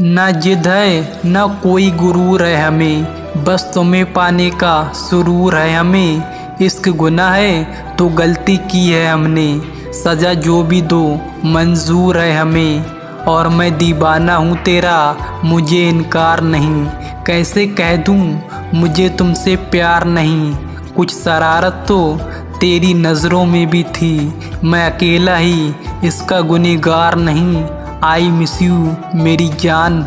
न जिद है न कोई गुरूर है हमें। बस तुम्हें पाने का सुरूर है हमें। इश्क गुनाह है तो गलती की है हमने। सज़ा जो भी दो, मंजूर है हमें। और मैं दीवाना हूँ तेरा, मुझे इनकार नहीं। कैसे कह दूँ, मुझे तुमसे प्यार नहीं। कुछ शरारत तो तेरी नज़रों में भी थी। मैं अकेला ही, इसका गुनहगार नहीं। आई मिस यू मेरी जान।